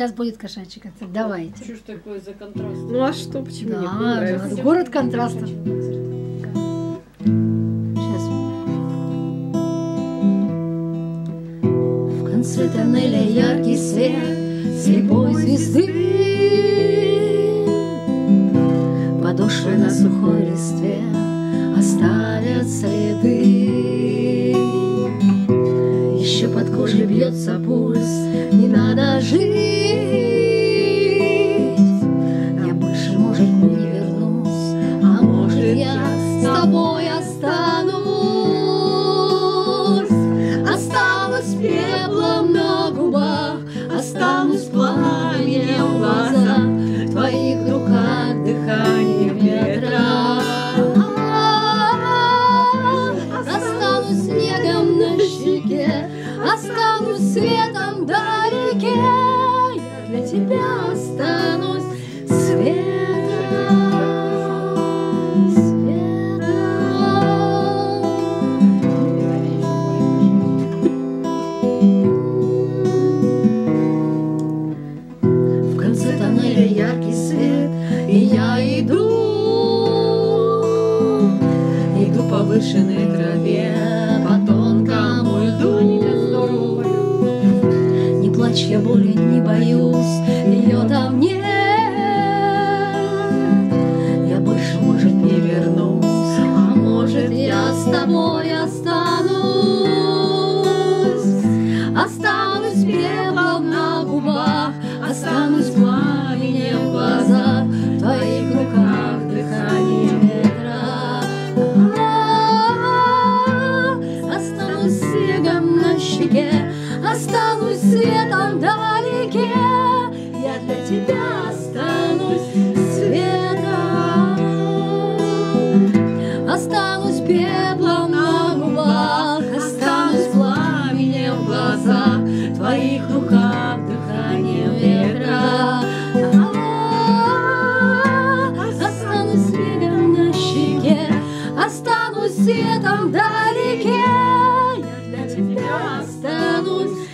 Сейчас будет кошачий концерт. Давайте. Что ж такое за контраст? Ну а что, почему Да, нравится. да, город контрастов. Сейчас. В конце тоннеля яркий свет слепой звезды Подошвы на сухой листве оставят следы Еще под кожей бьется пульс, не надо жить пеплом на губах, останусь пламенем в глазах В твоих руках дыхание ветра Останусь снегом на щеке, останусь светом вдалеке Я для тебя останусь тоннеля яркий свет, и я иду, иду по вышенной траве, по тонкому льду. Не плачь, я боли не боюсь, ее там нет. Я больше, может, не вернусь, а может, я с тобой останусь. Останусь останусь светом вдалеке. Я для тебя останусь светом, останусь пеплом на губах, останусь пламенем в глазах, твоих руках дыхание ветра. Останусь снегом на щеке, останусь светом вдалеке. Basta-nos